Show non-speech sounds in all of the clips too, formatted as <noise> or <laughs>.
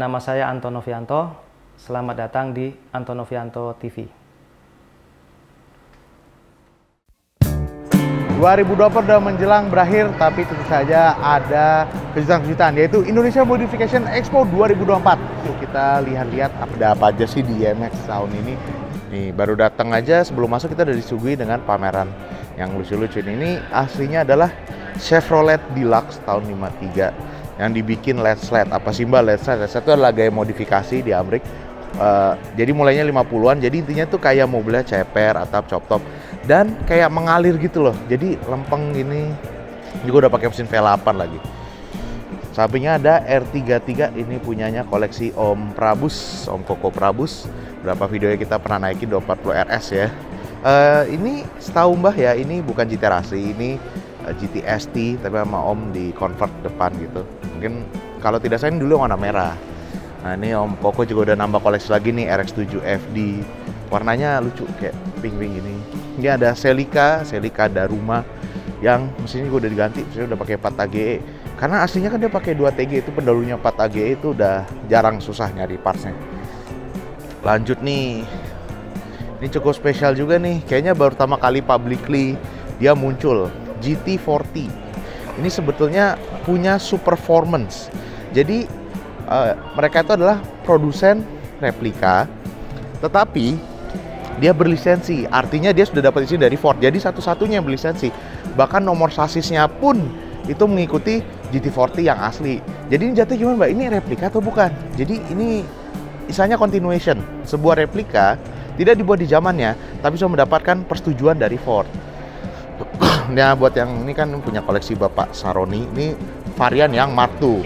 Nama saya Anton Novianto. Selamat datang di Anton Novianto TV. 2020 sudah menjelang berakhir, tapi tentu saja ada kejutan-kejutan, yaitu Indonesia Modification Expo 2024. Yuk kita lihat-lihat ada apa aja sih di IMX tahun ini. Nih, baru datang aja sebelum masuk kita udah disuguhi dengan pameran yang lucu-lucu ini. Aslinya adalah Chevrolet Deluxe tahun 53 yang dibikin LED sled. Apa sih mbak? LED sled? LED sled itu adalah gaya modifikasi di Amrik. Uh, jadi mulainya 50-an, jadi intinya tuh kayak mobilnya ceper, atap, chop top. Dan kayak mengalir gitu loh. Jadi lempeng gini juga udah pakai mesin V8 lagi. Sampingnya ada R33 ini punyanya koleksi Om Prabus Om Koko Prabus. Berapa videonya kita pernah naikin? 240 RS ya. Uh, ini setahu mbah ya ini bukan GT Racing ini eh, GT ST tapi sama Om di convert depan gitu. Mungkin kalau tidak salah ini dulu warna merah. Nah ini Om Koko juga udah nambah koleksi lagi nih RX7 FD warnanya lucu kayak pink-pink gini. Ini ada Celica Celica Daruma yang mesinnya gue udah diganti saya udah pakai 4 AGE karena aslinya kan dia pakai 2 TG itu pendahulunya 4 AGE itu udah jarang susah nyari partsnya. Lanjut nih. Ini cukup spesial juga nih. Kayaknya baru pertama kali publicly dia muncul GT40 ini sebetulnya punya super performance jadi uh, mereka itu adalah produsen replika tetapi dia berlisensi. Artinya dia sudah dapat izin dari Ford. Jadi satu-satunya yang berlisensi. Bahkan nomor sasisnya pun itu mengikuti GT40 yang asli. Jadi ini jatuh gimana mbak? Ini replika atau bukan? Jadi ini isanya continuation. Sebuah replika tidak dibuat di zamannya, tapi sudah mendapatkan persetujuan dari Ford. Nah buat yang ini kan punya koleksi Bapak Saroni, ini varian yang Mark II.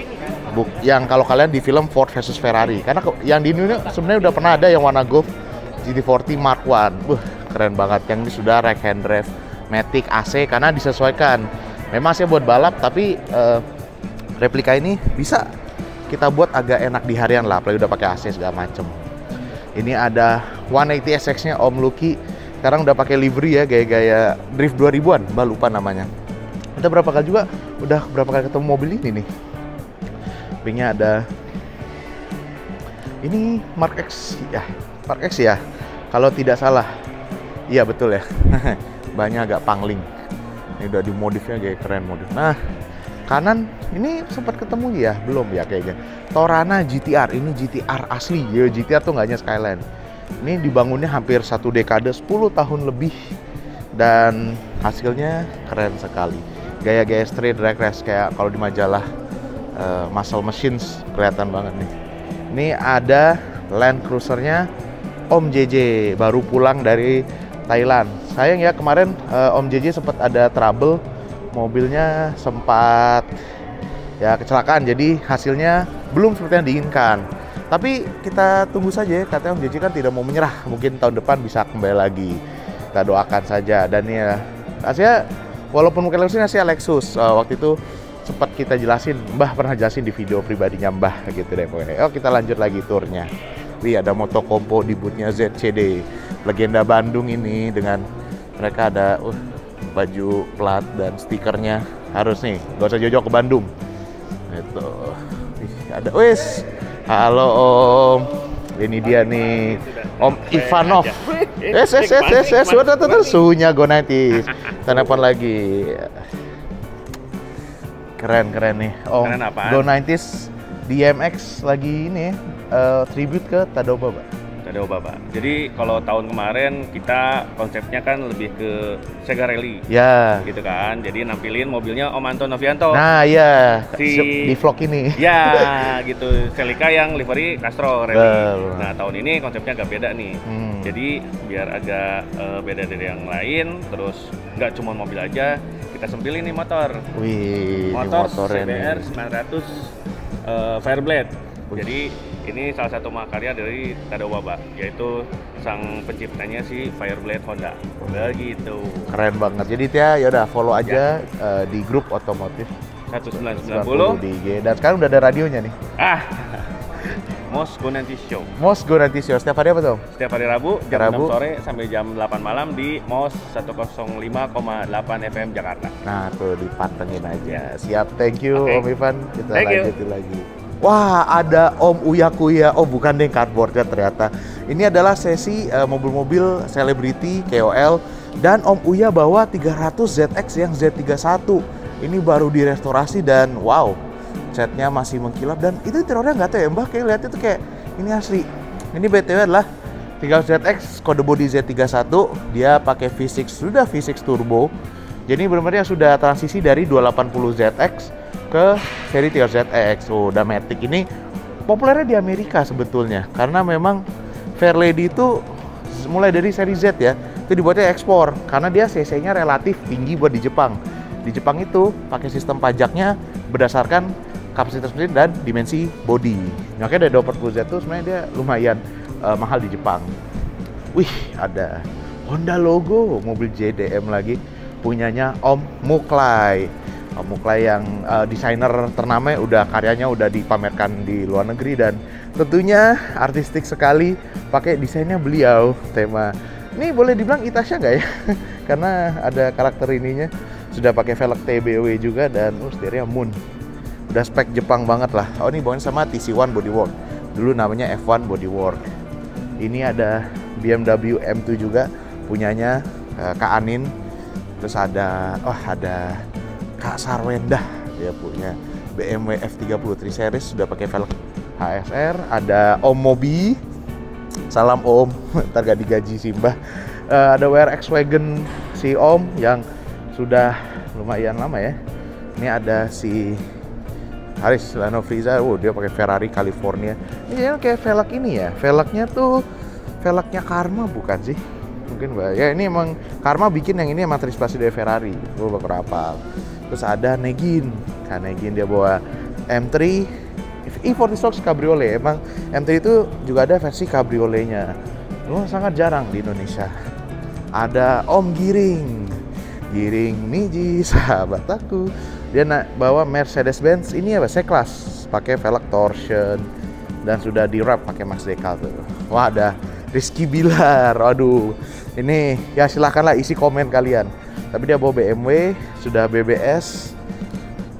Buk, yang kalau kalian di film Ford versus Ferrari, karena yang di Indonesia sebenarnya udah pernah ada yang warna gold GT40 Mark 1 Buh, keren banget. Yang ini sudah rack hand drive Matic AC karena disesuaikan. Memang saya buat balap tapi uh, replika ini bisa kita buat agak enak di harian lah. Apalagi udah pakai AC segala macem. Ini ada 180 SX nya Om Lucky sekarang udah pakai livery ya gaya-gaya drift 2000-an mbak lupa namanya kita berapa kali juga udah berapa kali ketemu mobil ini nih sampingnya ada ini Mark X ya Mark X ya kalau tidak salah, iya betul ya. <laughs> Banyak agak pangling. Ini udah dimodifnya kayak keren modif. Nah, kanan ini sempat ketemu ya? Belum ya kayaknya. Torana GTR, ini GTR asli. Ya, GTR tuh nggak hanya Skyline. Ini dibangunnya hampir satu dekade, 10 tahun lebih. Dan hasilnya keren sekali. Gaya-gaya street drag race kayak kalau di majalah uh, Muscle Machines kelihatan banget nih. Ini ada Land Cruisernya Om JJ baru pulang dari Thailand. Sayang ya kemarin uh, Om JJ sempat ada trouble, mobilnya sempat ya kecelakaan. Jadi hasilnya belum seperti yang diinginkan. Tapi kita tunggu saja, katanya Om JJ kan tidak mau menyerah. Mungkin tahun depan bisa kembali lagi. Kita doakan saja. Dan ya, hasilnya walaupun mungkin Lexus hasil Lexus uh, waktu itu sempat kita jelasin, Mbah pernah jelasin di video pribadinya Mbah gitu deh pokoknya. Oh kita lanjut lagi turnya. Wih ada moto kompo di bootnya ZCD legenda Bandung ini dengan mereka ada uh, baju plat dan stikernya harus nih gak usah jauh-jauh ke Bandung itu ada wis halo om. Ini dia nih. Om Ivanov. Eh eh eh eh eh sudah tuh suhunya go nanti telepon lagi. Keren keren nih. Om Go 90s DMX lagi ini uh, tribute ke Tadao Baba. Tadao Baba. Jadi kalau tahun kemarin kita konsepnya kan lebih ke Sega Rally. Ya. Gitu kan. Jadi nampilin mobilnya Om Anton Novianto. Nah, iya. Si di vlog ini. Ya, gitu. Celica yang livery Castro Rally. Betul. Nah, tahun ini konsepnya agak beda nih. Hmm. Jadi biar agak uh, beda dari yang lain, terus nggak cuma mobil aja, kita sempilin nih motor. Wih, motor CBR 900 uh, Fireblade. Jadi ini salah satu makarya dari Tadao Baba, yaitu sang penciptanya si Fireblade Honda. Begitu. Keren banget. Jadi Tia ya udah follow aja ya. uh, di grup otomotif 1990 di IG. Dan sekarang udah ada radionya nih. Ah. <laughs> Mos Go Nanti Show. Mos Go Nanti Show. Setiap hari apa tuh? Setiap hari Rabu jam Rabu. 6 sore sampai jam 8 malam di Mos 105,8 FM Jakarta. Nah, tuh dipantengin aja. Siap. Thank you okay. Om Ivan. Kita Thank lanjutin you. lagi. Wah, ada Om Uya Kuya. Oh, bukan deh cardboardnya ternyata. Ini adalah sesi uh, mobil-mobil selebriti KOL dan Om Uya bawa 300 ZX yang Z31. Ini baru direstorasi dan wow, catnya masih mengkilap dan itu interiornya nggak tahu ya mbak kayak lihat itu kayak ini asli. Ini BTW adalah 300 ZX kode body Z31 dia pakai V6 sudah V6 turbo jadi benar-benar sudah transisi dari 280 ZX ke seri 300ZX. Oh, udah Matic ini populernya di Amerika sebetulnya karena memang Fairlady itu mulai dari seri Z ya itu dibuatnya ekspor karena dia cc-nya relatif tinggi buat di Jepang. Di Jepang itu pakai sistem pajaknya berdasarkan kapasitas mesin dan dimensi body. Makanya dari 240Z itu sebenarnya dia lumayan uh, mahal di Jepang. Wih, ada Honda logo mobil JDM lagi punyanya Om Muklai. Muklai yang uh, desainer ternama udah karyanya udah dipamerkan di luar negeri dan tentunya artistik sekali pakai desainnya beliau tema. Ini boleh dibilang Itasha nggak ya? <laughs> Karena ada karakter ininya sudah pakai velg TBW juga dan oh, setirnya Moon. Udah spek Jepang banget lah. Oh ini bawain sama TC1 Bodywork. Dulu namanya F1 Bodywork. Ini ada BMW M2 juga punyanya uh, Kak Anin terus ada oh ada Kak Sarwendah dia punya BMW F30 3 Series sudah pakai velg HSR ada Om Mobi. Salam Om. <laughs> Ntar gak digaji Simba uh, ada WRX Wagon si Om yang sudah lumayan lama ya. Ini ada si Haris Lano Friza, oh dia pakai Ferrari California. Ini kayak velg ini ya, velgnya tuh velgnya Karma bukan sih? mungkin mbak. Ya ini emang Karma bikin yang ini emang terinspirasi dari Ferrari. Gue bakal rapal terus ada Negin. Kan Negin dia bawa M3 E46 Cabriolet. Emang M3 itu juga ada versi cabrioletnya. Lu sangat jarang di Indonesia. Ada Om Giring. Giring Niji <laughs> sahabat aku. Dia nak bawa Mercedes Benz ini apa? C-Class. Pakai velg torsion. Dan sudah di wrap pakai Max Decal tuh. Wah ada Rizky Bilar. Aduh ini ya silahkanlah isi komen kalian tapi dia bawa BMW sudah BBS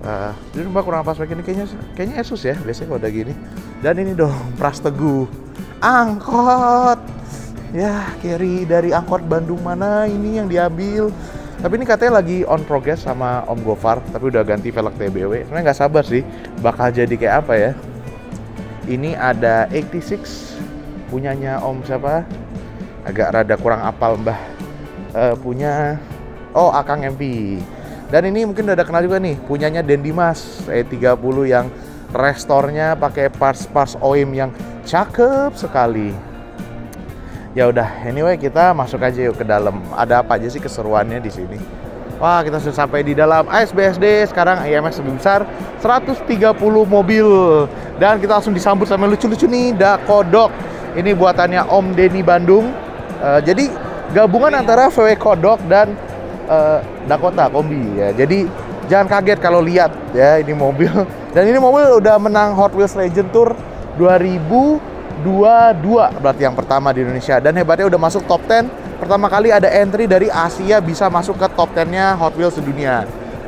uh, ini mbak kurang pas ini kayaknya kayaknya Asus ya biasanya kalau udah gini. Dan ini dong Pras Teguh. Angkot. Ya carry dari angkot Bandung mana ini yang diambil? Tapi ini katanya lagi on progress sama Om Gofar tapi udah ganti velg TBW sebenarnya nggak sabar sih bakal jadi kayak apa ya? Ini ada 86 punyanya Om siapa? Agak rada kurang apal mbah. Uh, punya oh Akang MP dan ini mungkin udah kenal juga nih punyanya Den Dimas E30 yang restornya pakai parts-parts OEM yang cakep sekali ya udah anyway kita masuk aja yuk ke dalam ada apa aja sih keseruannya di sini Wah, kita sudah sampai di dalam ASBSD. Sekarang IMS lebih besar, 130 mobil. Dan kita langsung disambut sama lucu-lucu nih, Dakodok. Ini buatannya Om Denny Bandung. Uh, jadi gabungan antara VW Kodok dan uh, Dakota kombi ya. Jadi jangan kaget kalau lihat ya ini mobil. <laughs> Dan ini mobil udah menang Hot Wheels Legend Tour 2022 berarti yang pertama di Indonesia dan hebatnya udah masuk top 10 pertama kali ada entry dari Asia bisa masuk ke top 10-nya Hot Wheels sedunia.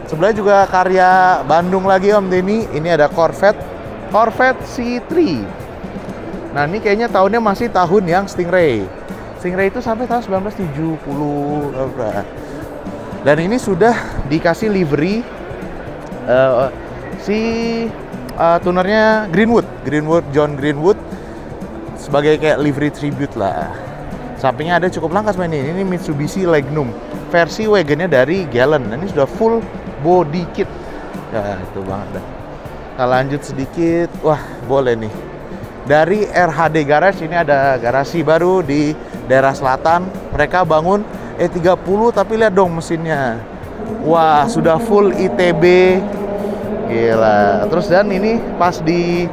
Sebenarnya juga karya Bandung lagi Om Denny. Ini ada Corvette Corvette C3. Nah ini kayaknya tahunnya masih tahun yang Stingray. Stingray itu sampai tahun 1970 dan ini sudah dikasih livery uh, si uh, tunernya Greenwood. Greenwood John Greenwood sebagai kayak livery tribute lah. Sampingnya ada cukup langka sebenarnya ini, ini Mitsubishi Legnum. Versi wagonnya dari Gallon ini sudah full body kit. Ya itu banget dah. Kita lanjut sedikit. Wah boleh nih. Dari RHD Garage ini ada garasi baru di daerah selatan. Mereka bangun E30 tapi lihat dong mesinnya. Wah, sudah full ITB. Gila. Terus dan ini pas di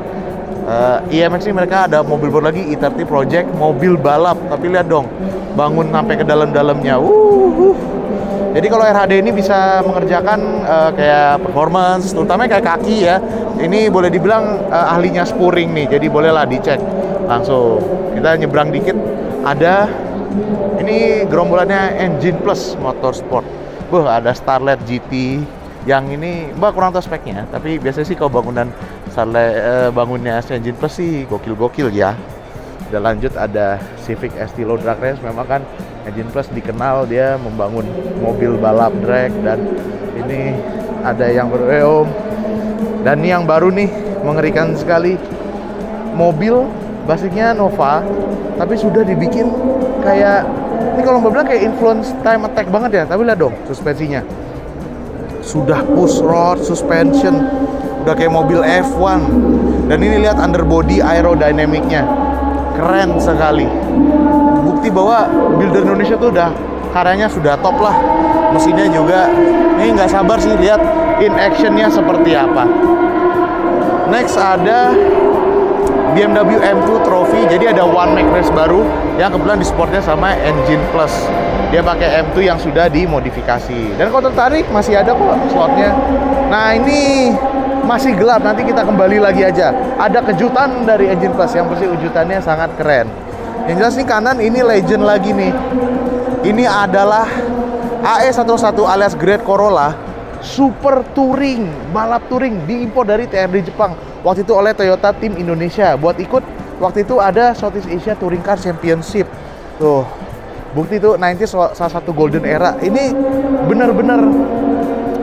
uh, eh, IMX ini mereka ada mobil baru lagi E30 Project mobil balap. Tapi lihat dong, bangun sampai ke dalam-dalamnya. Uh. Jadi kalau RHD ini bisa mengerjakan uh, kayak performance, terutama kayak kaki ya. Ini boleh dibilang uh, ahlinya spuring nih, jadi bolehlah dicek langsung. Kita nyebrang dikit, ada ini gerombolannya Engine Plus Motorsport. Wah, ada Starlet GT yang ini mbak kurang tahu speknya, tapi biasanya sih kalau bangunan Starlight uh, bangunnya Engine Plus sih gokil-gokil ya. Dan lanjut ada Civic Estilo Drag Race memang kan Engine Plus dikenal dia membangun mobil balap drag dan ini ada yang berweom dan ini yang baru nih mengerikan sekali mobil basicnya Nova tapi sudah dibikin kayak ini kalau mau bilang kayak influence time attack banget ya tapi lihat dong suspensinya. Sudah push rod suspension udah kayak mobil F1 dan ini lihat underbody aerodynamicnya keren sekali. Bukti bahwa builder Indonesia tuh udah karyanya sudah top lah. Mesinnya juga ini nggak sabar sih lihat in actionnya seperti apa. Next ada BMW M2 Trophy. Jadi ada one make race baru yang kebetulan di sportnya sama Engine Plus. Dia pakai M2 yang sudah dimodifikasi. Dan kalau tertarik masih ada kok slotnya. Nah ini masih gelap. Nanti kita kembali lagi aja. Ada kejutan dari Engine Plus. Yang pasti kejutannya sangat keren. Yang jelas nih kanan ini legend lagi nih. Ini adalah AE11 alias Great Corolla Super Touring, balap touring diimpor dari TRD Jepang. Waktu itu oleh Toyota Tim Indonesia. Buat ikut waktu itu ada Southeast Asia Touring Car Championship. Tuh bukti itu 90 salah satu golden era. Ini benar-benar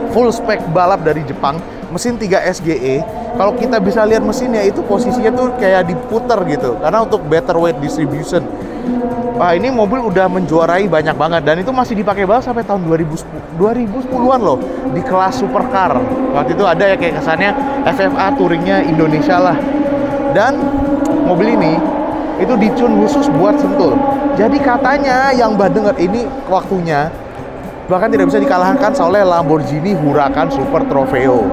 full spec balap dari Jepang. Mesin 3 SGE kalau kita bisa lihat mesinnya itu posisinya tuh kayak diputer gitu karena untuk better weight distribution Wah ini mobil udah menjuarai banyak banget dan itu masih dipakai banget sampai tahun 2010 2010-an loh di kelas supercar. Waktu itu ada ya kayak kesannya FFA touringnya Indonesia lah. Dan mobil ini itu dicun khusus buat sentul. Jadi katanya yang Mbak dengar ini waktunya bahkan tidak bisa dikalahkan oleh Lamborghini Huracan Super Trofeo.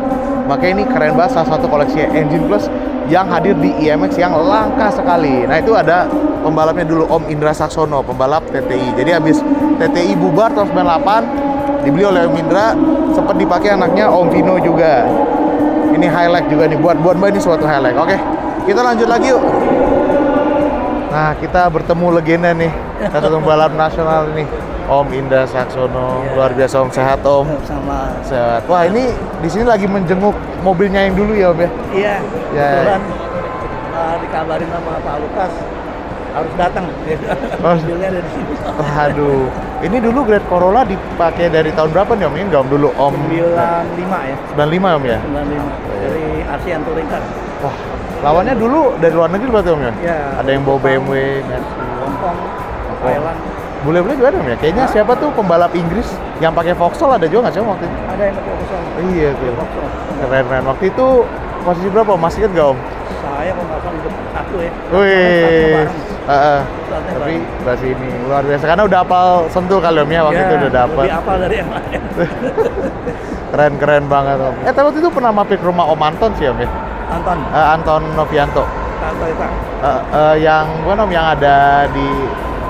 Makanya ini keren banget salah satu koleksi Engine Plus yang hadir di IMX yang langka sekali. Nah itu ada pembalapnya dulu Om Indra Saksono, pembalap TTI. Jadi habis TTI bubar tahun 98 dibeli oleh Om Indra, sempat dipakai anaknya Om Vino juga. Ini highlight juga nih buat buat mbak ini suatu highlight. Oke, kita lanjut lagi yuk. Nah kita bertemu legenda nih satu pembalap nasional ini. Om Indra Saksono, ya. luar biasa Om sehat Om. Sama. Sehat. Wah ini di sini lagi menjenguk mobilnya yang dulu ya Om ya? Iya. Ya. Kebetulan uh, dikabarin sama Pak Lukas harus datang. Oh. Mobilnya ada di sini. Aduh. Ini dulu Great Corolla dipakai dari tahun berapa nih Om? Ini nggak Om dulu Om? 95 ya. 95 Om ya? 95. Dari ASEAN Touring Car. Wah, lawannya dulu dari luar negeri berarti Om ya? Iya. Ada yang bawa BMW, Hongkong, Thailand. Bule-bule juga ada ya? Kayaknya Hah? siapa tuh pembalap Inggris yang pakai Vauxhall ada juga nggak sih waktu itu? Ada yang pakai Vauxhall. Iya tuh. Keren-keren. Waktu itu posisi berapa? Masih inget gak Om? Saya kalau nggak salah satu ya. Wih. Uh, uh. Tapi bahas ini luar biasa karena udah apal sentuh kali Om ya waktu ya, itu udah dapat. Lebih apal dari yang lain. <laughs> Keren-keren banget Om. Eh tapi waktu itu pernah mampir ke rumah Om Anton sih Om ya? Anton. Uh, Anton Novianto. Anton itu. Uh, uh, yang bukan Om yang ada di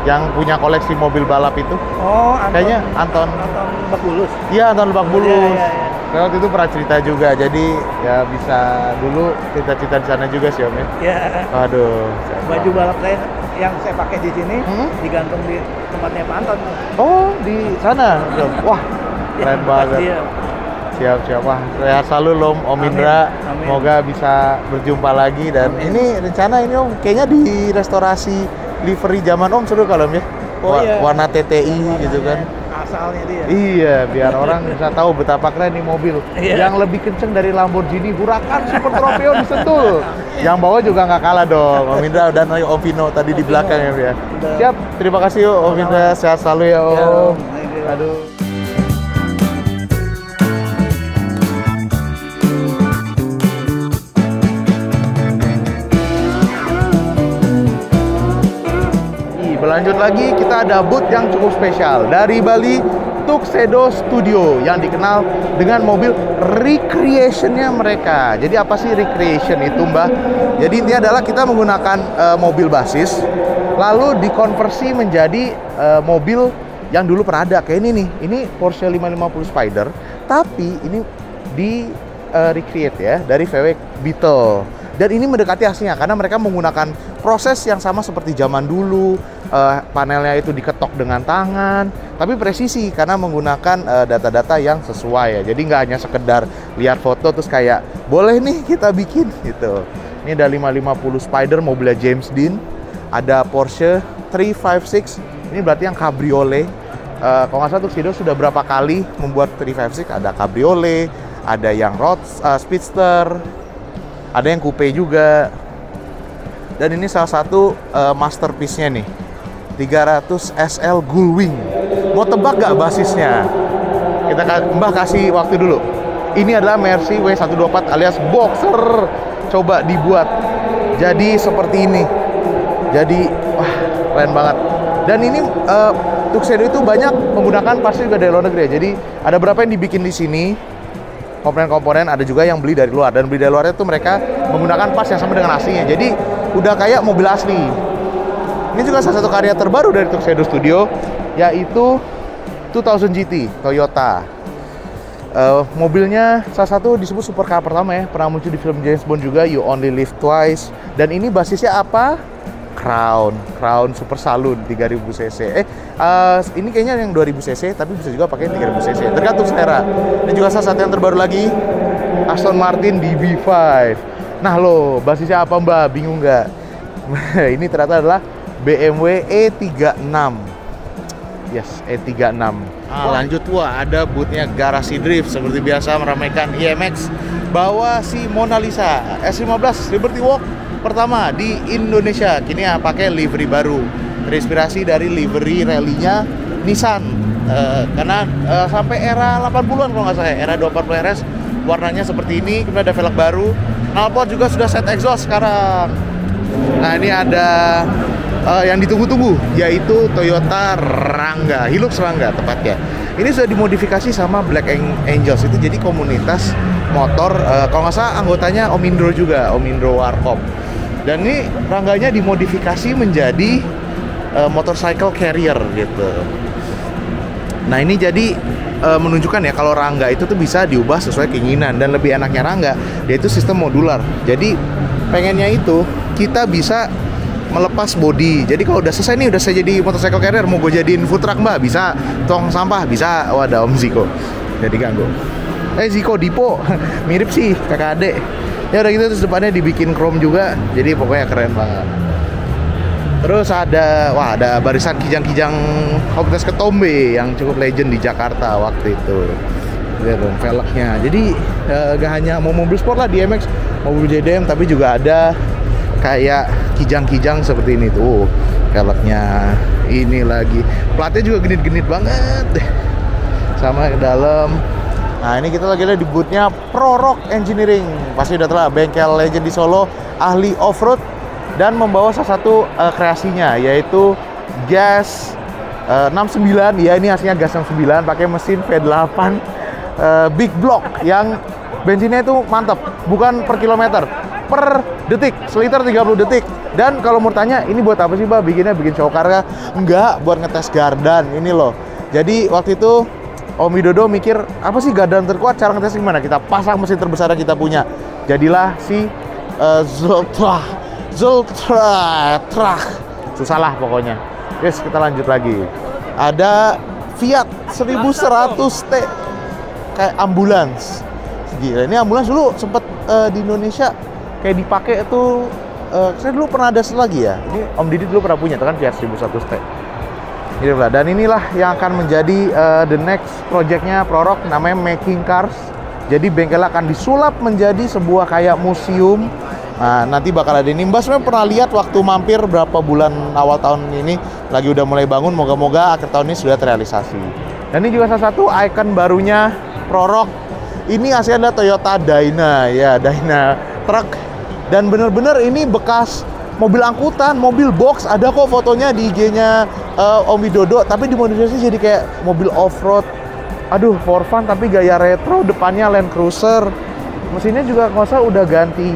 yang punya koleksi mobil balap itu. Oh, Anton. Kayaknya Anton. Anton Lebak Bulus. Iya, Anton Lebak Bulus. Oh, iya, iya, iya. waktu itu pernah cerita juga, jadi ya bisa dulu cerita-cerita di sana juga sih Om ya. Iya. Aduh. Baju balap saya yang saya pakai di sini hmm? digantung di tempatnya Pak Anton. Oh, di sana. Wah, iya, keren ya, banget. Dia. Siap, siap. Wah, saya selalu loh Om Indra. Amin. Semoga bisa berjumpa lagi dan Amin. ini rencana ini Om kayaknya di restorasi livery zaman Om seru kalau ya. Oh, iya. Warna TTI Warna gitu kan. Asalnya dia. Iya, biar orang bisa tahu betapa keren nih mobil. Iya. Yang lebih kenceng dari Lamborghini Huracan Super Trofeo di Sentul. Yang bawa juga nggak kalah dong. Om Indra dan Om Vino tadi Om di belakang ya, ya. Siap, terima kasih yuk Om Indra. Sehat selalu ya Om. Ya, Aduh. Lanjut lagi kita ada booth yang cukup spesial dari Bali Tuxedo Studio yang dikenal dengan mobil recreationnya mereka. Jadi apa sih recreation itu Mbak? Jadi intinya adalah kita menggunakan uh, mobil basis lalu dikonversi menjadi uh, mobil yang dulu pernah ada kayak ini nih. Ini Porsche 550 Spider tapi ini di uh, recreate ya dari VW Beetle. Dan ini mendekati aslinya karena mereka menggunakan proses yang sama seperti zaman dulu. Uh, panelnya itu diketok dengan tangan, tapi presisi karena menggunakan uh, data-data yang sesuai ya. Jadi nggak hanya sekedar lihat foto terus kayak boleh nih kita bikin gitu. Ini ada 550 Spider mobilnya James Dean, ada Porsche 356. Ini berarti yang cabriolet. Uh, kalau nggak salah Tuxedo sudah berapa kali membuat 356 ada cabriolet, ada yang road uh, speedster, ada yang coupe juga. Dan ini salah satu uh, masterpiece-nya nih. 300 SL Gullwing. Mau tebak gak basisnya? Kita Mbah kasih waktu dulu. Ini adalah Mercy W124 alias Boxer. Coba dibuat jadi seperti ini. Jadi wah keren banget. Dan ini uh, Tuxedo itu banyak menggunakan pasti juga dari luar negeri ya. Jadi ada berapa yang dibikin di sini, komponen-komponen ada juga yang beli dari luar. Dan beli dari luar itu mereka menggunakan pas yang sama dengan aslinya. Jadi udah kayak mobil asli. Ini juga salah satu karya terbaru dari Tuxedo Studio yaitu 2000 GT Toyota. Uh, mobilnya salah satu disebut supercar pertama ya. Pernah muncul di film James Bond juga You Only Live Twice. Dan ini basisnya apa Crown, Crown Super Saloon 3000 cc. Eh, uh, ini kayaknya yang 2000 cc, tapi bisa juga pakai 3000 cc. Tergantung selera. Dan juga salah satu yang terbaru lagi, Aston Martin DB5. Nah lo, basisnya apa mbak? Bingung nggak? <laughs> ini ternyata adalah BMW E36. Yes, E36. Ah, lanjut wah ada bootnya Garasi Drift seperti biasa meramaikan IMX bawa si Mona Lisa S15 Liberty Walk pertama di Indonesia. Kini ya pakai livery baru. Terinspirasi dari livery rally-nya Nissan. Uh, karena uh, sampai era 80-an kalau nggak salah era 240 RS warnanya seperti ini kemudian ada velg baru. Knalpot juga sudah set exhaust sekarang. Nah ini ada uh, yang ditunggu-tunggu yaitu Toyota Rangga Hilux Rangga tepatnya. Ini sudah dimodifikasi sama Black Angels itu jadi komunitas motor uh, kalau nggak salah anggotanya Om Indro juga Om Indro Warkop dan ini rangganya dimodifikasi menjadi uh, motorcycle carrier gitu. Nah ini jadi uh, menunjukkan ya kalau rangga itu tuh bisa diubah sesuai keinginan. Dan lebih enaknya rangga yaitu sistem modular. Jadi pengennya itu kita bisa melepas body. Jadi kalau udah selesai nih udah saya jadi motorcycle carrier mau gue jadiin food truck mbak bisa. Tong sampah bisa. Wadah Om Ziko. Jadi ganggu. Eh Ziko Dipo. <laughs> Mirip sih kakak adek ya udah gitu terus depannya dibikin chrome juga. Jadi pokoknya keren banget. Terus ada wah ada barisan kijang-kijang komunitas ketombe yang cukup legend di Jakarta waktu itu. Dong velgnya. Jadi eh, gak hanya mau mobil sport lah di MX mobil JDM tapi juga ada kayak kijang-kijang seperti ini tuh. Velgnya. Ini lagi. Platnya juga genit-genit banget. Sama ke dalam Nah ini kita lagi ada di bootnya Pro Rock Engineering. Pasti udah telah bengkel legend di Solo Ahli off-road Dan membawa salah satu uh, kreasinya Yaitu gas uh, 69 Ya ini hasilnya gas 69 pakai mesin V8 uh, Big Block Yang bensinnya itu mantap Bukan per kilometer Per detik Seliter 30 detik. Dan kalau mau tanya ini buat apa sih Mbak? Bikinnya bikin show Enggak, buat ngetes gardan Ini loh. Jadi waktu itu Om Widodo mikir apa sih gardan terkuat? Cara ngetes gimana? Kita pasang mesin terbesar yang kita punya. Jadilah si uh, Zultra Zultra Truk susah lah pokoknya. Yes kita lanjut lagi. Ada Fiat 1100T kayak ambulans. Gila ini ambulans dulu sempet uh, di Indonesia kayak dipakai itu uh, saya dulu pernah ada lagi ya. Ini Om Didi dulu pernah punya itu kan Fiat 1100T gitu lah dan inilah yang akan menjadi uh, the next projectnya Prorok namanya Making Cars. Jadi bengkel akan disulap menjadi sebuah kayak museum. Nah nanti bakal ada ini. Mbak sebenarnya pernah lihat waktu mampir berapa bulan awal tahun ini? Lagi udah mulai bangun moga-moga akhir tahun ini sudah terrealisasi. Dan ini juga salah satu ikon barunya Prorok. Ini aslinya Toyota Dyna. Ya Dyna truk dan bener-bener ini bekas mobil angkutan, mobil box, ada kok fotonya di IG-nya uh, Om Widodo, tapi dimodifikasi jadi kayak mobil off-road. Aduh, for fun tapi gaya retro, depannya Land Cruiser. Mesinnya juga nggak udah ganti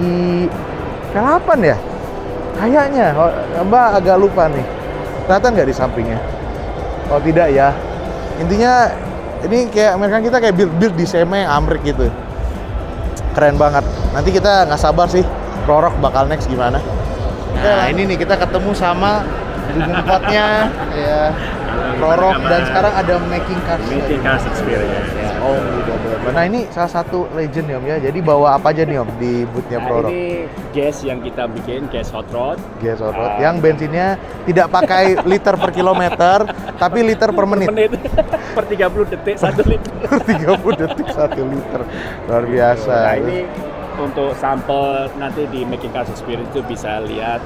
V8 ya? Kayaknya, oh, Mbak agak lupa nih. Kelihatan nggak di sampingnya? Oh tidak ya. Intinya ini kayak mereka kita kayak build build di seme Amrik gitu. Keren banget. Nanti kita nggak sabar sih Prorok bakal next gimana. Nah, ini nih kita ketemu sama Dugem Potnya, <laughs> ya, Prorok dan sekarang ada Making Cars. Making Cars Experience. Ya, Om Widodo. Nah ini salah satu legend ya Om ya. Jadi bawa apa aja nih Om di bootnya Nah, Prorok? ini gas yang kita bikin, gas hot rod. Gas hot rod. Ah. Yang bensinnya tidak pakai liter per kilometer, tapi liter per menit. menit <laughs> per 30 detik satu liter. 30 detik satu liter. Luar biasa. Nah ini untuk sampel nanti di Making Cars Experience itu bisa lihat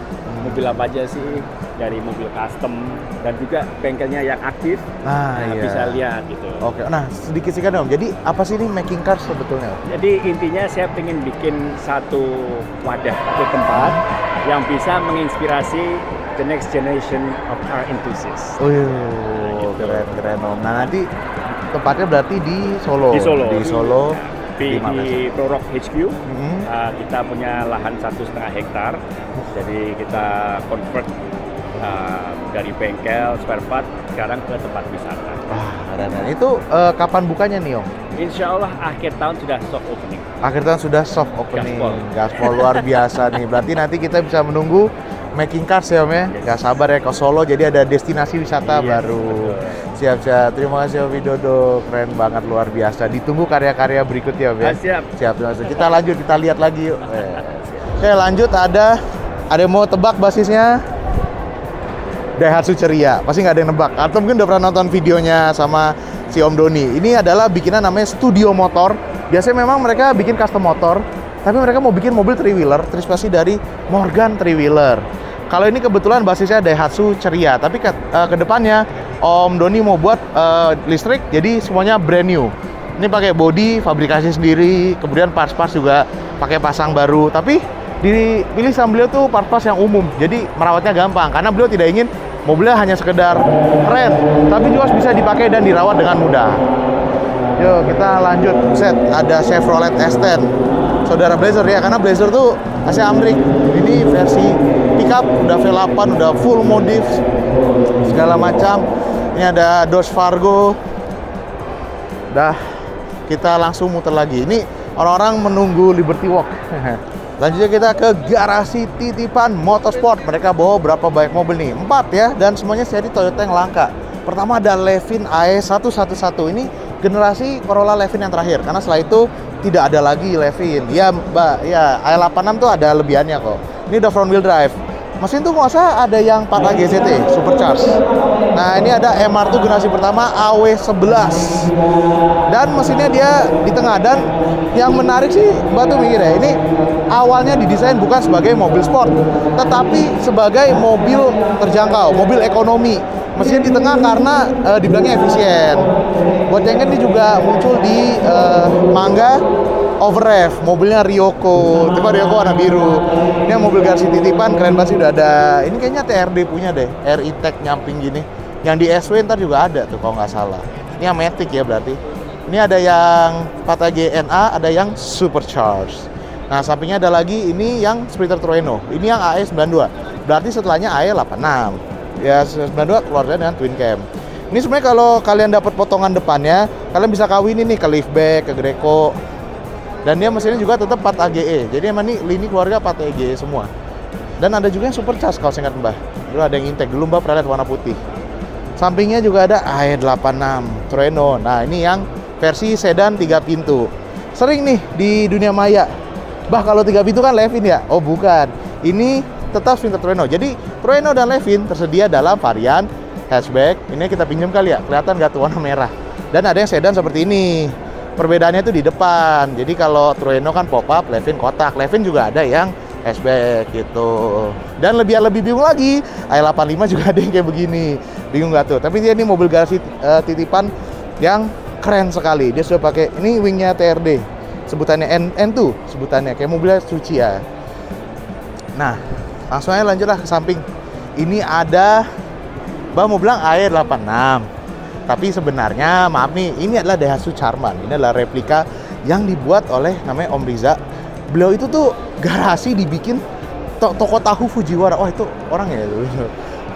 mobil apa aja sih dari mobil custom dan juga bengkelnya yang aktif Nah, nah, iya. bisa lihat gitu. Oke, nah sedikit sih kan Om. Jadi apa sih ini making cars sebetulnya? Jadi intinya saya ingin bikin satu wadah atau tempat yang bisa menginspirasi the next generation of car enthusiasts. Oh iya, gitu. keren keren Om. Nah nanti tempatnya berarti di Solo. Di Solo. Di Solo. Di, di Prorok HQ. Mhm. Uh, kita punya lahan satu setengah hektar, jadi kita convert uh, dari bengkel spare part sekarang ke tempat wisata. Wah, keren. Itu eh, kapan bukanya nih Om? Insya Allah akhir tahun sudah soft opening. Akhir tahun sudah soft opening. Gaspol. Gaspol luar biasa nih. Berarti nanti kita bisa menunggu making cars ya Om ya. Gak sabar ya ke Solo jadi ada destinasi wisata Yes, baru. betul. Siap-siap. Terima kasih Om Widodo. Keren banget luar biasa. Ditunggu karya-karya berikutnya Om ya. Ah, siap. Siap. Kita lanjut, kita lihat lagi yuk. Eh. Oke, lanjut ada ada yang mau tebak basisnya? Daihatsu Ceria. Pasti nggak ada yang nebak. Atau mungkin udah pernah nonton videonya sama si Om Doni. Ini adalah bikinan namanya Studio Motor. Biasanya memang mereka bikin custom motor, tapi mereka mau bikin mobil three wheeler terinspirasi dari Morgan three wheeler. Kalau ini kebetulan basisnya Daihatsu Ceria, tapi ke, eh, ke depannya Om Doni mau buat eh, listrik, jadi semuanya brand new. Ini pakai body, fabrikasi sendiri, kemudian parts-parts juga pakai pasang baru. Tapi dipilih sama beliau tuh parts-parts yang umum, jadi merawatnya gampang. Karena beliau tidak ingin mobilnya hanya sekedar keren, tapi juga bisa dipakai dan dirawat dengan mudah. Yuk kita lanjut set ada Chevrolet S10 saudara Blazer ya karena Blazer tuh AC Amrik ini versi pickup udah V8 udah full modif segala macam ini ada Dodge Fargo dah kita langsung muter lagi ini orang-orang menunggu Liberty Walk <laughs> Lanjutnya kita ke garasi titipan motorsport. Mereka bawa berapa banyak mobil nih? Empat ya, dan semuanya seri Toyota yang langka. Pertama ada Levin AE111. Ini generasi Corolla Levin yang terakhir. Karena setelah itu tidak ada lagi Levin. Ya mbak, ya AE86 tuh ada lebihannya kok. Ini udah front wheel drive. Mesin tuh usah ada yang 4 GCT supercharge. Nah ini ada MR2 generasi pertama AW11 dan mesinnya dia di tengah dan yang menarik sih Mbak tuh mikir ya ini awalnya didesain bukan sebagai mobil sport tetapi sebagai mobil terjangkau, mobil ekonomi. Mesinnya di tengah karena eh, dibilangnya efisien. Buat yang ini juga muncul di eh, Mangga Overrev, mobilnya Ryoko, tipe Ryoko warna biru. Ini mobil garasi titipan, keren banget sih udah ada. Ini kayaknya TRD punya deh, RI Tech nyamping gini. Yang di SW ntar juga ada tuh kalau nggak salah. Ini yang Matic ya berarti. Ini ada yang 4AG NA, ada yang Supercharged. Nah sampingnya ada lagi ini yang Sprinter Trueno. Ini yang AE92. Berarti setelahnya AE86. Ya 92 keluarnya dengan twin cam. Ini sebenarnya kalau kalian dapat potongan depannya, kalian bisa kawinin nih ke liftback, ke Greco, dan dia mesinnya juga tetap 4 AGE. Jadi emang nih lini keluarga 4 AGE semua. Dan ada juga yang supercharge kalau saya ingat Mbah. Dulu ada yang intake, dulu Mbah pernah lihat warna putih. Sampingnya juga ada AE86 Trueno. Nah, ini yang versi sedan 3 pintu. Sering nih di dunia maya. Bah, kalau 3 pintu kan Levin ya? Oh, bukan. Ini tetap Sprinter Trueno. Jadi, Trueno dan Levin tersedia dalam varian hatchback. Ini kita pinjam kali ya. Kelihatan nggak tuh warna merah. Dan ada yang sedan seperti ini. Perbedaannya itu di depan. Jadi kalau Trueno kan pop up, Levin kotak. Levin juga ada yang hatchback gitu. Dan lebih lebih bingung lagi, i85 juga <laughs> ada yang kayak begini. Bingung nggak tuh? Tapi dia ini mobil garasi eh, titipan yang keren sekali. Dia sudah pakai ini wingnya TRD. Sebutannya N N2 sebutannya kayak mobilnya suci ya. Nah, langsung aja lanjutlah ke samping. Ini ada Bang mau bilang AE86. Tapi sebenarnya maaf nih, ini adalah Daihatsu Charman. Ini adalah replika yang dibuat oleh namanya Om Riza. Beliau itu tuh garasi dibikin to toko tahu Fujiwara. Wah, itu orang ya itu. <laughs>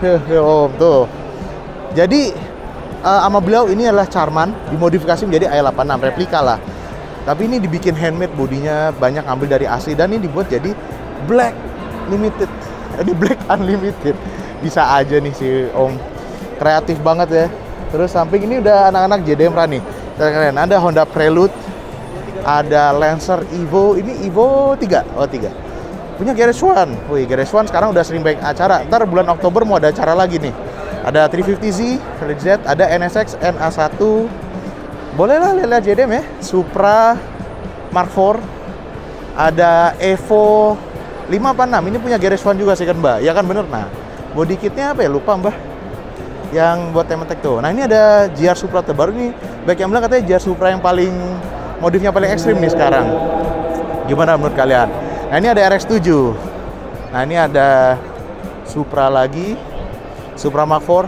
Ya, ya, Om tuh. Jadi eh, sama beliau ini adalah Charman dimodifikasi menjadi AE86 replika lah. Tapi ini dibikin handmade bodinya banyak ambil dari asli dan ini dibuat jadi Black Limited. Ini Black Unlimited. Bisa aja nih si Om. Kreatif banget ya. Terus samping ini udah anak-anak JDM nih. Keren. Ada Honda Prelude, ada Lancer Evo. Ini Evo 3. Oh, 3. Punya Garage One. Wih, Garage One sekarang udah sering baik acara. Ntar bulan Oktober mau ada acara lagi nih. Ada 350Z, Village Z, ada NSX NA1. Boleh lah lihat JDM ya. Supra Mark IV. Ada Evo 5 apa 6. Ini punya Garage One juga sih kan, Mbak. Ya kan bener. Nah, body kitnya apa ya? Lupa, Mbak. Yang buat Temetek tuh. Nah, ini ada GR Supra terbaru nih. Baik yang bilang katanya GR Supra yang paling modifnya paling ekstrim nih sekarang. Gimana menurut kalian? Nah, ini ada RX-7. Nah, ini ada Supra lagi. Supra Mark IV.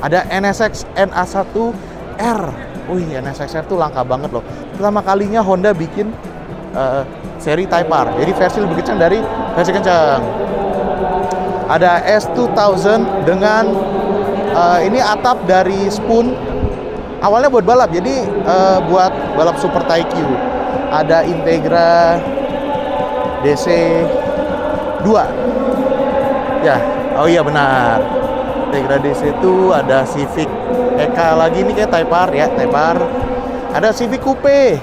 Ada NSX NA1R. Wih, NSX R tuh langka banget loh. Pertama kalinya Honda bikin uh, seri Type R. Jadi versi lebih kencang dari versi kencang. Ada S2000 dengan uh, ini atap dari Spoon. Awalnya buat balap, jadi uh, buat balap Super Taikyu. Ada Integra DC 2. Ya, oh iya benar. Integra DC itu ada Civic EK lagi ini kayak Type R ya, Type R. Ada Civic Coupe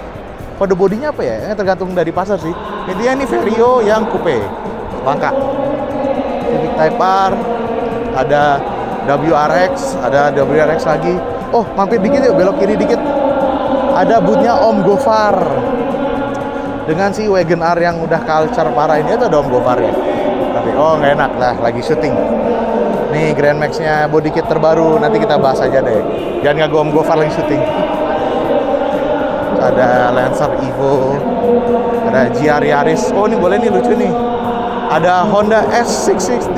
kode bodinya apa ya? tergantung dari pasar sih. Intinya ini Vario yang coupe, langka. Civic Type R, ada WRX, ada WRX lagi. Oh, mampir dikit yuk, belok kiri dikit. Ada bootnya Om Gofar. Dengan si Wagon R yang udah culture parah ini, itu ada Om Gofar ya. Tapi, oh nggak enak lah, lagi syuting. Nih Grand Max-nya body kit terbaru, nanti kita bahas aja deh. Jangan nggak Om Gofar lagi syuting ada Lancer Evo, ada GR Yaris. Oh ini boleh nih lucu nih. Ada Honda S660.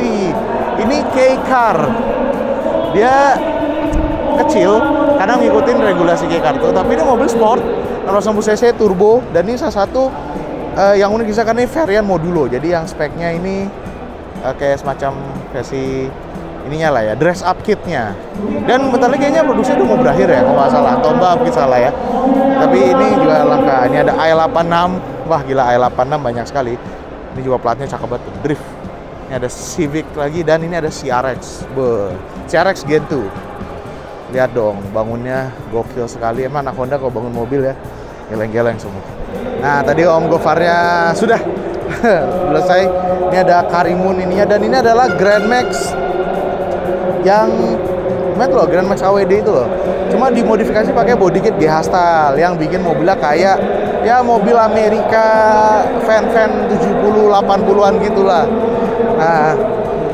Ini K-Car. Dia kecil karena ngikutin regulasi K-Car tuh, tapi ini mobil sport 190 cc turbo dan ini salah satu uh, yang unik bisa karena ini varian modulo. Jadi yang speknya ini uh, kayak semacam versi ininya lah ya, dress up kitnya. Dan bentar lagi kayaknya produksi udah mau berakhir ya, kalau nggak salah. Atau mbak mungkin salah ya. Tapi ini juga langka. Ini ada i86. Wah gila i86 banyak sekali. Ini juga platnya cakep banget, drift. Ini ada Civic lagi dan ini ada CRX. Be, CRX Gen 2. Lihat dong, bangunnya gokil sekali. Emang anak Honda kalau bangun mobil ya, geleng-geleng semua. Nah, tadi Om Gofarnya sudah <laughs> selesai. Ini ada Karimun ininya dan ini adalah Grand Max yang Met loh Grand Max AWD itu loh. Cuma dimodifikasi pakai body kit GH style yang bikin mobilnya kayak ya mobil Amerika fan-fan 70 80-an gitulah. Nah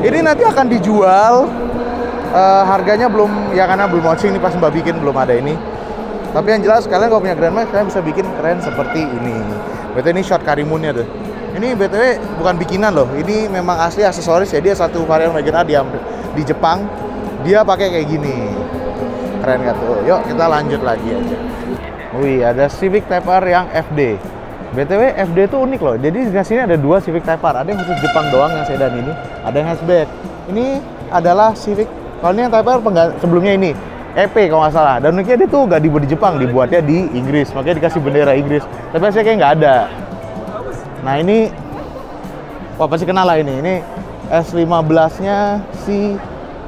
ini nanti akan dijual. Uh, harganya belum ya karena belum launching nih pas mbak bikin belum ada ini. Tapi yang jelas kalian kalau punya Grand Max kalian bisa bikin keren seperti ini. Berarti ini short karimunnya tuh. Ini btw bukan bikinan loh. Ini memang asli aksesoris ya dia satu varian Wagon R di, di Jepang dia pakai kayak gini. Keren gak tuh? Yuk kita lanjut lagi aja. Wih ada Civic Type R yang FD BTW FD itu unik loh. Jadi di sini ada dua Civic Type R. Ada yang khusus Jepang doang yang sedan ini ada yang hatchback. Ini adalah Civic kalau ini yang Type R sebelumnya ini EP kalau nggak salah. Dan uniknya dia tuh nggak dibuat di Jepang dibuatnya di Inggris. Makanya dikasih bendera Inggris. Tapi saya kayak nggak ada. Nah ini, wah pasti kenal lah ini. Ini S15 nya si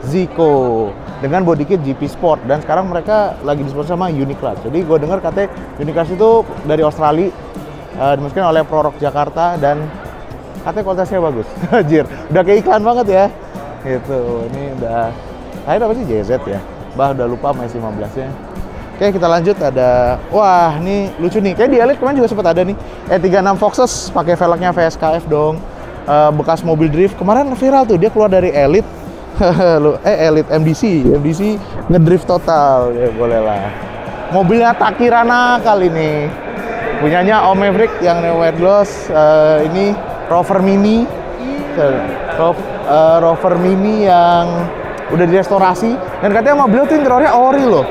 Zico dengan body kit GP Sport dan sekarang mereka lagi disponsor sama Uniclass. Jadi gue dengar katanya Uniclass itu dari Australia uh, dimasukin oleh Prorok Jakarta dan katanya kualitasnya bagus. <laughs> Jir, udah kayak iklan banget ya. Gitu. Ini udah akhirnya apa sih JZ ya? Bah udah lupa sama S15 nya. Oke kita lanjut ada wah ini lucu nih kayak di Elite kemarin juga sempat ada nih E36 Foxes pakai velgnya VSKF dong uh, bekas mobil drift kemarin viral tuh dia keluar dari Elite <laughs> eh Elite MDC MDC ngedrift total. Ya boleh lah. Mobilnya Takirana kali ini. Punyanya Om Maverick yang White Gloss uh, ini Rover Mini. Uh, Rover Mini yang udah direstorasi. Dan katanya mobil tuh interiornya ori loh.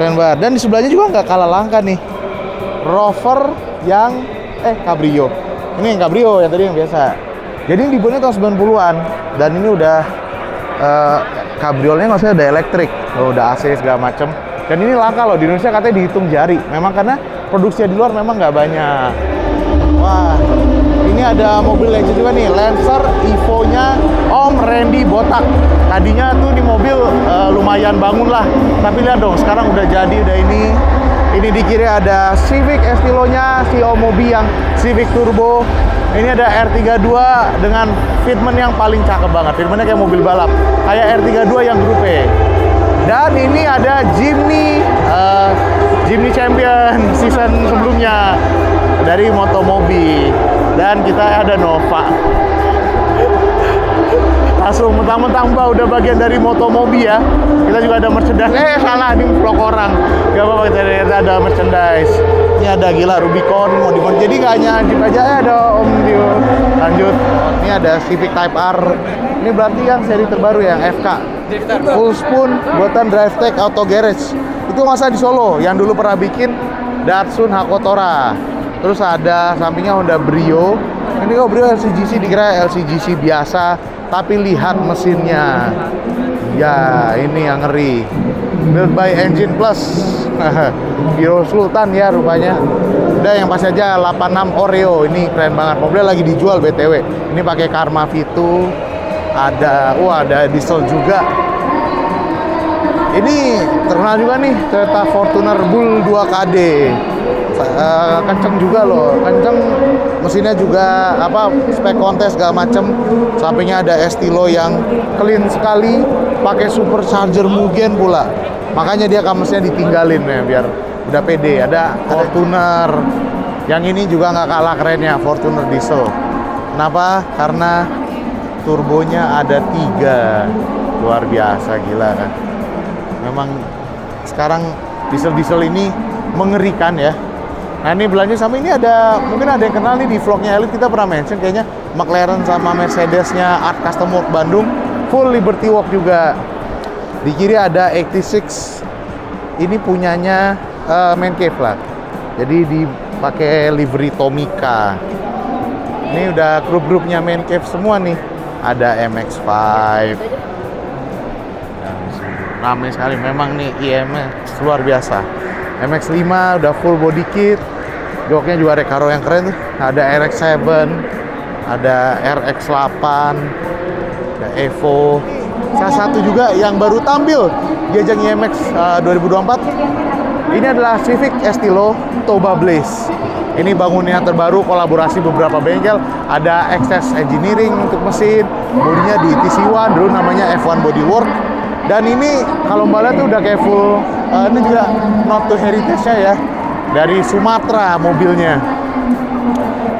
Keren banget. Dan di sebelahnya juga nggak kalah langka nih. Rover yang eh Cabrio. Ini yang Cabrio yang tadi yang biasa. Jadi ini dibuatnya tahun 90-an dan ini udah uh, Cabrioletnya nggak usah udah elektrik oh, udah AC segala macem dan ini langka loh di Indonesia katanya dihitung jari memang karena produksinya di luar memang nggak banyak wah ini ada mobil legend juga nih, Lancer Evo-nya Om Randy Botak. Tadinya tuh di mobil uh, lumayan bangun lah, tapi lihat dong, sekarang udah jadi, udah ini. Ini di kiri ada Civic Estilo-nya si Om Mobi yang Civic Turbo. Ini ada R32 dengan fitment yang paling cakep banget. Fitmentnya kayak mobil balap, kayak R32 yang grup E. Dan ini ada Jimny uh, Jimny Champion <laughs> season sebelumnya dari Motomobi. Dan kita ada Nova. Langsung mentang-mentang Mbak udah bagian dari Motomobi ya. Kita juga ada merchandise. Eh salah, ini vlog orang. Gak apa-apa, kita ada merchandise. Ini ada gila Rubicon, modifon. Jadi gak hanya Jeep aja, eh ada Om Dio. Lanjut. Ini ada Civic Type R. Ini berarti yang seri terbaru ya, FK full spoon buatan DriveTech Auto Garage itu masa di Solo yang dulu pernah bikin Datsun Hakotora terus ada sampingnya Honda Brio ini kok Brio LCGC dikira LCGC biasa tapi lihat mesinnya. Ya ini yang ngeri. Built by Engine Plus. <laughs> Hero Sultan ya rupanya. Udah yang pas aja 86 Oreo. Ini keren banget. Mobilnya lagi dijual BTW ini pakai Karma V2 ada wah ada diesel juga. Ini terkenal juga nih Toyota Fortuner Bull 2KD uh, kenceng juga loh. Kenceng mesinnya juga apa spek kontes segala macem. Sampingnya ada Estilo yang clean sekali pakai supercharger Mugen pula. Makanya dia kamesnya ditinggalin ya biar udah pede. Ada. Fortuner. Yang ini juga nggak kalah kerennya Fortuner diesel. Kenapa? Karena turbonya ada tiga. Luar biasa gila kan? Memang sekarang diesel-diesel ini mengerikan ya. Nah ini belanja sama ini ada mungkin ada yang kenal nih di vlognya Elite kita pernah mention kayaknya McLaren sama Mercedesnya Art Custom Work Bandung full Liberty Walk juga. Di kiri ada 86 ini punyanya uh, main cave lah. Jadi dipakai livery Tomica. Ini udah grup-grupnya main cave semua nih. Ada MX5 ramai sekali memang nih IMX luar biasa MX5 udah full body kit. Joknya juga Recaro yang keren tuh. Ada RX7 ada RX8 ada Evo. Salah satu juga yang baru tampil di ajang IMX uh, 2024 ini adalah Civic Estilo Toba Blaze. Ini bangunan terbaru kolaborasi beberapa bengkel. Ada Access Engineering untuk mesin, bodinya di TC1 dulu namanya F1 Bodywork. Dan ini kalau Mbak tuh udah kayak full, uh, ini juga not to heritage-nya ya. Dari Sumatera mobilnya.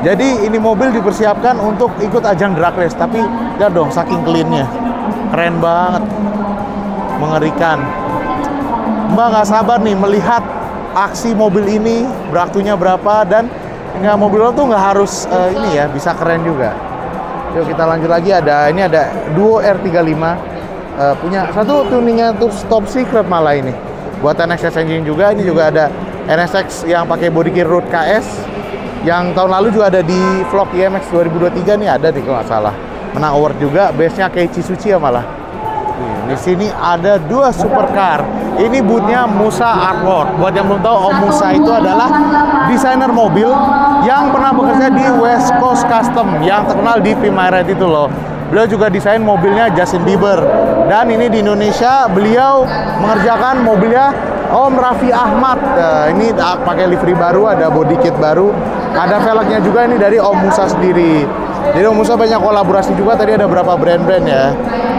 Jadi ini mobil dipersiapkan untuk ikut ajang drag race, tapi lihat dong saking clean-nya. Keren banget. Mengerikan. Mbak nggak sabar nih melihat aksi mobil ini beraktunya berapa dan nggak mobil tuh nggak harus uh, ini ya bisa keren juga yuk kita lanjut lagi ada ini ada Duo R35 uh, eh, punya satu tuningnya tuh top secret malah ini buatan NSX engine juga ini juga ada NSX yang pakai body kit Road KS yang tahun lalu juga ada di vlog IMX 2023 nih ada di kalau nggak salah menang award juga base nya Keiichi Suchi ya malah di sini ada dua supercar. Ini bootnya Musa Artwork. Buat yang belum tahu, Om Musa itu adalah desainer mobil yang pernah bekerja di West Coast Custom yang terkenal di Pimaret itu loh. Beliau juga desain mobilnya Justin Bieber. Dan ini di Indonesia beliau mengerjakan mobilnya Om Raffi Ahmad. Nah, ini pakai livery baru, ada body kit baru, ada velgnya juga ini dari Om Musa sendiri. Jadi Om Musa banyak kolaborasi juga. Tadi ada berapa brand-brand ya.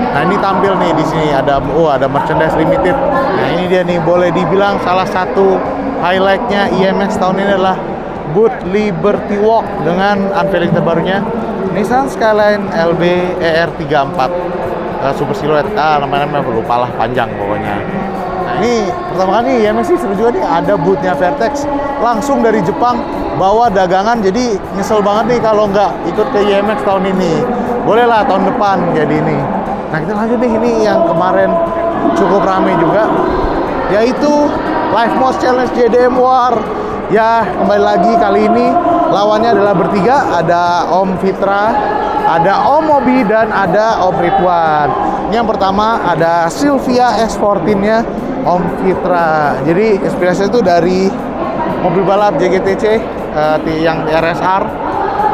Nah ini tampil nih di sini ada oh ada merchandise limited. Nah ini dia nih boleh dibilang salah satu highlightnya IMX tahun ini adalah Boot Liberty Walk dengan unveiling terbarunya Nissan Skyline LB ER34 uh, Super Silhouette. Ah namanya lupa lah panjang pokoknya. Nah ini pertama kali IMX sih seru juga nih ada bootnya Vertex langsung dari Jepang bawa dagangan jadi nyesel banget nih kalau nggak ikut ke IMX tahun ini. Bolehlah tahun depan jadi ini. Nah kita lanjut nih ini yang kemarin cukup ramai juga yaitu Live Most Challenge JDM War. Ya kembali lagi kali ini lawannya adalah bertiga ada Om Fitra, ada Om Mobi dan ada Om Ridwan. Yang pertama ada Sylvia S14-nya Om Fitra. Jadi inspirasinya itu dari mobil balap JGTC uh, eh, yang RSR.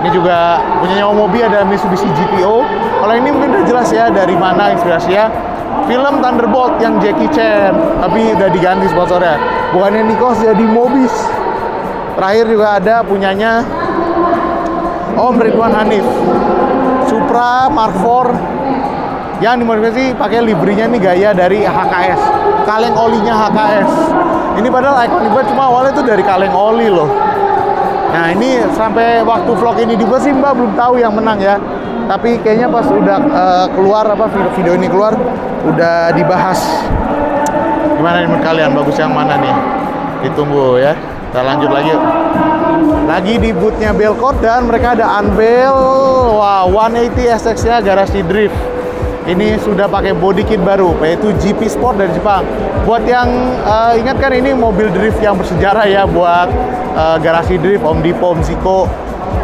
Ini juga punyanya Omobi ada Mitsubishi GTO. Kalau ini mungkin udah jelas ya dari mana inspirasinya. Film Thunderbolt yang Jackie Chan, tapi udah diganti sponsornya. Bukannya Nikos jadi Mobis. Terakhir juga ada punyanya Om Ridwan Hanif. Supra Mark IV yang dimodifikasi pakai librinya nih gaya dari HKS. Kaleng olinya HKS. Ini padahal ikonik banget cuma awalnya itu dari kaleng oli loh. Nah ini sampai waktu vlog ini dibuat sih Mbak belum tahu yang menang ya. Tapi kayaknya pas udah uh, keluar apa video, ini keluar udah dibahas. Gimana nih kalian bagus yang mana nih? Ditunggu ya. Kita lanjut lagi yuk. Lagi di bootnya Belcott dan mereka ada unveil wow 180 SX-nya garasi drift. Ini sudah pakai body kit baru, yaitu GP Sport dari Jepang. Buat yang uh, ingat kan ini mobil drift yang bersejarah ya buat uh, garasi drift, Om Dipo, Om Ziko.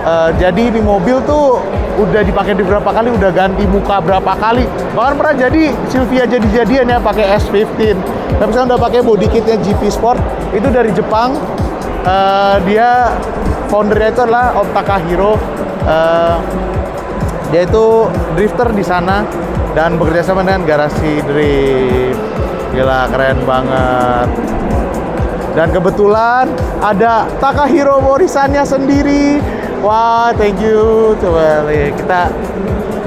Uh, jadi di mobil tuh udah dipakai di berapa kali, udah ganti muka berapa kali. Bahkan pernah jadi Sylvia jadi-jadian ya pakai S15. Tapi sekarang udah pakai body kitnya GP Sport. Itu dari Jepang. Uh, dia foundernya itu adalah Om Takahiro. Uh, dia itu drifter di sana dan bekerja sama dengan garasi drift. Gila keren banget. Dan kebetulan ada Takahiro Morisannya sendiri. Wah thank you. Coba kita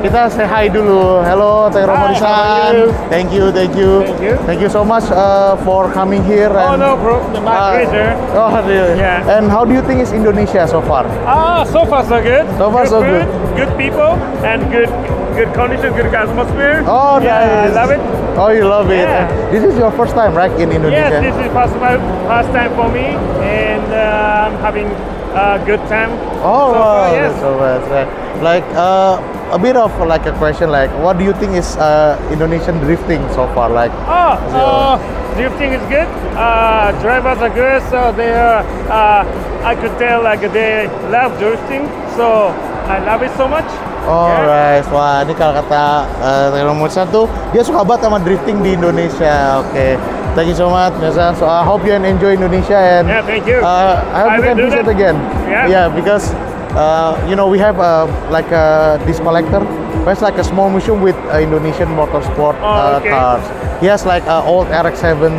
kita say hi dulu. Hello, Takahiro Morisan. Thank you, thank you, Thank you. thank you so much uh, for coming here. Oh and, no, bro. My uh, pleasure. Oh, really? Yeah. And how do you think is Indonesia so far? Ah, so far so good. So far, good so food, good people, and good good condition, good atmosphere. Oh, yeah, nice. I love it. Oh, you love it. Yeah. This is your first time, right, in Indonesia? Yes, this is first my first time for me, and uh, I'm having a good time. Oh, so far, wow, yes. that's so that's right. Like uh, a bit of like a question, like what do you think is uh, Indonesian drifting so far? Like, Oh, uh, drifting is good. Uh, drivers are good, so they are. Uh, I could tell like they love drifting, so I love it so much. alright, wah ini kalau kata uh, Taylor tuh dia suka banget sama drifting di Indonesia. Oke, thank you so much, Musa. So I hope you enjoy Indonesia and Yeah, thank you. Uh, I hope I you can do visit that. again. Yeah. Yeah, because uh, you know we have uh, like a disc collector. It's like a small museum with uh, Indonesian motorsport Oh, uh, okay. cars. He has like uh, old RX-7.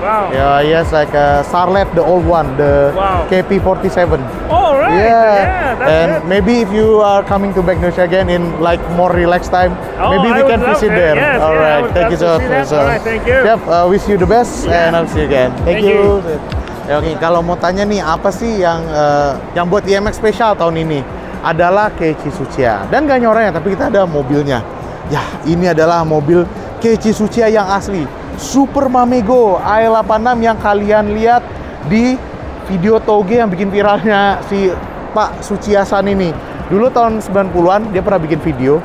Wow. Yeah, he has like a Starlet, the old one, the Wow. KP47. All right. Yeah, that's and good. maybe if you are coming to Indonesia again in like more relaxed time, Oh, maybe we would can visit there. Yes, All yeah, right, thank you so to see that. much. All right, thank you. Yep, uh, wish you the best Yeah. and I'll see you again. Thank, Thank you. Ya, Oke, kalau mau tanya nih apa sih yang uh, yang buat IMX spesial tahun ini? Adalah Keiichi Tsuchiya. Dan gak nyoranya, tapi kita ada mobilnya. Ya, ini adalah mobil Keiichi Tsuchiya yang asli. Super Mamego i86 yang kalian lihat di video Toge yang bikin viralnya si Pak Suciasan ini. Dulu tahun 90-an dia pernah bikin video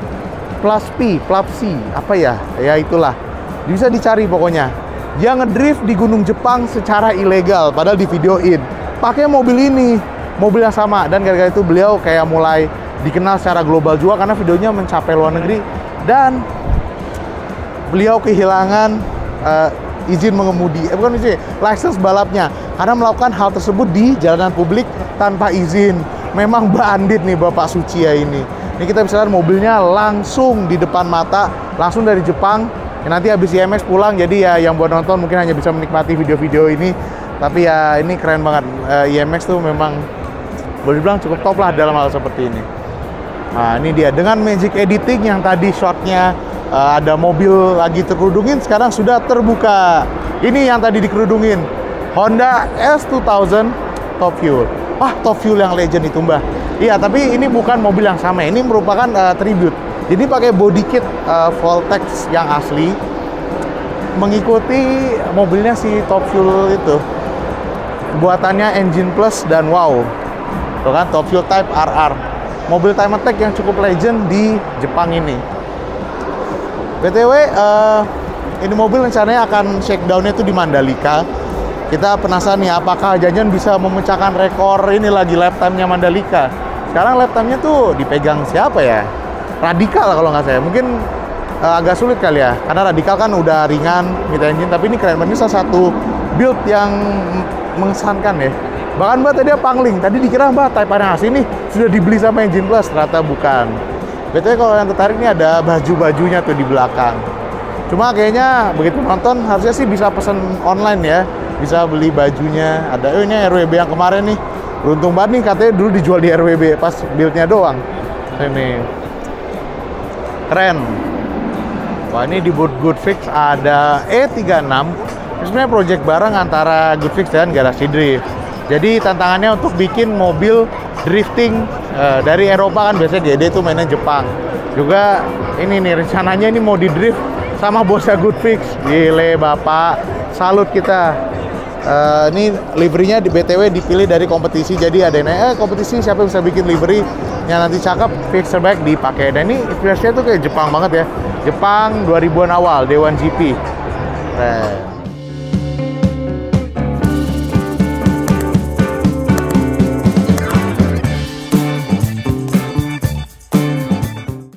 Plus P, Plus C, apa ya? Ya itulah. Bisa dicari pokoknya. Dia ngedrift di Gunung Jepang secara ilegal, padahal di videoin. Pakai mobil ini, mobil yang sama. Dan gara-gara itu beliau kayak mulai dikenal secara global juga karena videonya mencapai luar negeri. Dan beliau kehilangan eh, izin mengemudi, eh, bukan izin, license balapnya karena melakukan hal tersebut di jalanan publik tanpa izin. Memang bandit nih Bapak Suci ya ini. Ini kita bisa lihat mobilnya langsung di depan mata, langsung dari Jepang. Ya, nanti habis IMX pulang, jadi ya yang buat nonton mungkin hanya bisa menikmati video-video ini. Tapi ya ini keren banget. Eh, IMX tuh memang boleh dibilang cukup top lah dalam hal seperti ini. Nah ini dia dengan magic editing yang tadi shotnya eh, ada mobil lagi terkerudungin sekarang sudah terbuka. Ini yang tadi dikerudungin Honda S2000 Top Fuel. Wah Top Fuel yang legend itu mbah. Iya tapi ini bukan mobil yang sama. Ini merupakan eh, tribute. Jadi pakai body kit eh, Voltex yang asli mengikuti mobilnya si Top Fuel itu. Buatannya engine plus dan wow. Tuh kan Top Fuel Type RR mobil time attack yang cukup legend di Jepang ini. BTW, eh, ini mobil rencananya akan shakedownnya itu di Mandalika. Kita penasaran nih, apakah Janjan bisa memecahkan rekor ini lagi lap time-nya Mandalika. Sekarang lap time-nya tuh dipegang siapa ya? Radikal kalau nggak saya. Mungkin eh, agak sulit kali ya, karena Radikal kan udah ringan mid engine, tapi ini keren banget. Ini salah satu build yang mengesankan ya. Bahkan Mbak tadi pangling, tadi dikira Mbak Type R ini sudah dibeli sama Engine Plus, ternyata bukan. BTW kalau yang tertarik ini ada baju-bajunya tuh di belakang. Cuma kayaknya begitu nonton harusnya sih bisa pesen online ya, bisa beli bajunya. Ada oh ini RWB yang kemarin nih, beruntung banget nih katanya dulu dijual di RWB pas buildnya doang. Ini keren. Wah ini di booth Goodfix ada E36. Ini sebenarnya project bareng antara Goodfix dan Galaxy Drift. Jadi tantangannya untuk bikin mobil drifting uh, dari Eropa kan biasanya GD itu mainnya Jepang. Juga ini nih rencananya ini mau di drift sama bosnya Goodfix. Gile bapak, salut kita. Uh, ini liverynya di BTW dipilih dari kompetisi jadi ada yang eh, kompetisi siapa bisa bikin livery yang nanti cakep fixer back dipakai. Dan ini inspirasinya tuh kayak Jepang banget ya. Jepang 2000-an awal Dewan GP keren